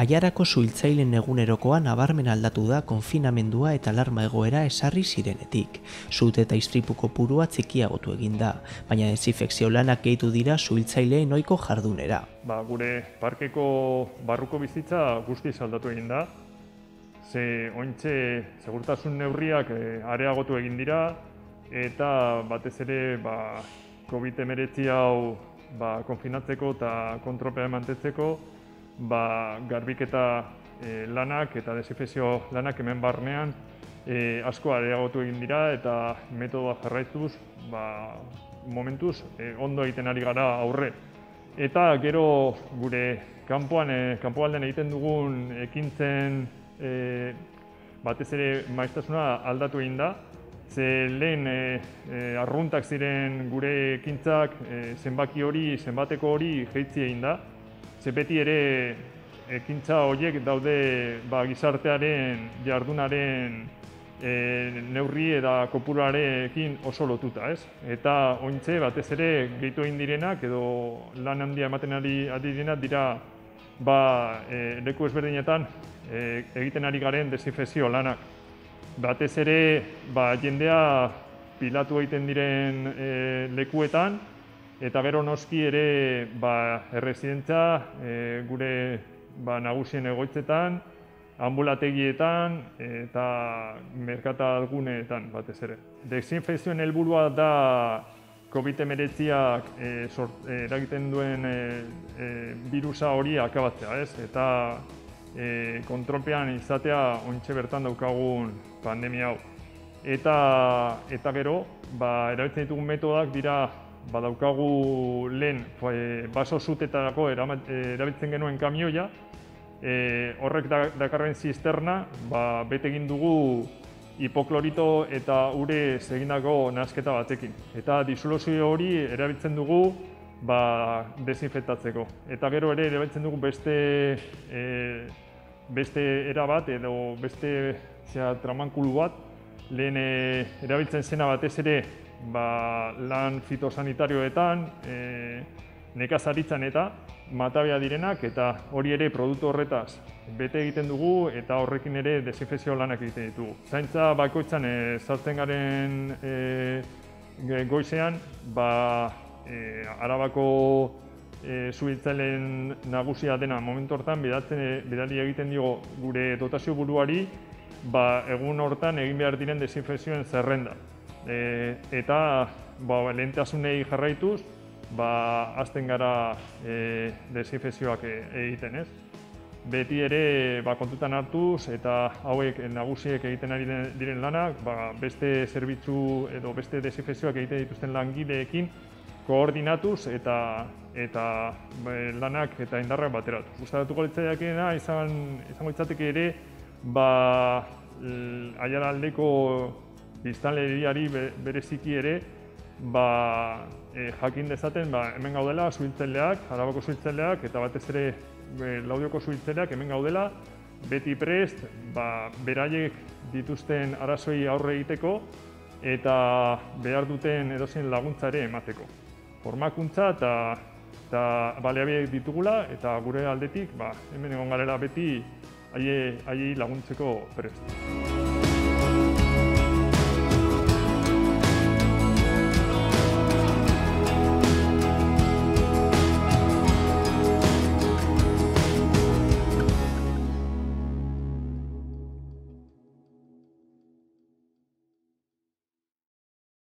Aiarako zuiltzailen egunerokoa nabarmen aldatu da konfinamendua eta alarma egoera esarri zirenetik. Zut eta istripuko purua txikiagotu egin da, baina desinfekzio lanak gehitu dira zuiltzaileen ohiko jardunera. Ba, gure parkeko barruko bizitza guzti aldatu egin da. Ze ointxe segurtasun neurriak eh, areagotu egin dira eta batez ere ba, COVID-19 hau ba, konfinatzeko eta kontropea mantetzeko ba, garbiketa e, lanak eta desinfezio lanak hemen barnean e, asko areagotu egin dira eta metodoa jarraituz ba, momentuz e, ondo egiten ari gara aurre. Eta gero gure kanpoan, e, kanpoalden egiten dugun ekintzen e, batez ere maiztasuna aldatu egin da. Ze lehen e, arruntak ziren gure ekintzak zenbaki hori, zenbateko hori jeitzi egin da. Ze beti ere ekintza horiek daude ba, gizartearen jardunaren e, neurri eta kopuruarekin oso lotuta, ez? Eta ointze batez ere gehitu egin direnak edo lan handia ematen ari direnak dira ba, e, leku ezberdinetan e, egiten ari garen desinfezio lanak. Batez ere ba, jendea pilatu egiten diren e, lekuetan, Eta gero noski ere ba, erresidentza e, gure ba, nagusien egoitzetan, ambulategietan eta merkatalguneetan batez ere. Desinfezioen helburua da COVID-19ak e, e, eragiten duen e, e, virusa hori akabatzea, ez? Eta e, kontrolpean izatea ointxe bertan daukagun pandemia hau. Eta, eta gero, ba, erabiltzen ditugun metodak dira badaukagu lehen baso zutetarako erabiltzen genuen kamioia, e, horrek dakarren zisterna, ba, bete egin dugu hipoklorito eta ure egindako nasketa batekin. Eta disoluzio hori erabiltzen dugu ba, desinfektatzeko. Eta gero ere erabiltzen dugu beste, e, beste era bat edo beste zera, tramankulu bat, lehen e, erabiltzen zena batez ere ba, lan fitosanitarioetan, e, nekazaritzan eta matabea direnak eta hori ere produktu horretaz bete egiten dugu eta horrekin ere desinfezio lanak egiten ditugu. Zaintza bakoitzan e, zartzen garen e, goizean, ba, e, arabako e, zuhitzailen nagusia dena momentu hortan bidatzen, bidali egiten digo gure dotazio buruari ba, egun hortan egin behar diren desinfezioen zerrenda e, eta ba, lehentasunei jarraituz, ba, azten gara e, desinfezioak e, egiten ez. Beti ere ba, kontutan hartuz eta hauek nagusiek egiten ari diren lanak, ba, beste zerbitzu edo beste desinfezioak egiten dituzten langileekin koordinatuz eta eta ba, lanak eta indarrak bateratu. Gustatuko litzaiakeena izan izango litzateke ere ba aiaraldeko biztanleriari bereziki ere ba, e, jakin dezaten ba, hemen gaudela suhiltzaileak, arabako suhiltzaileak eta batez ere e, laudioko suhiltzaileak hemen gaudela beti prest ba, beraiek dituzten arazoi aurre egiteko eta behar duten edozein laguntza ere emateko. Formakuntza eta eta baleabiek ditugula eta gure aldetik ba, hemen egon garela beti haiei laguntzeko prest.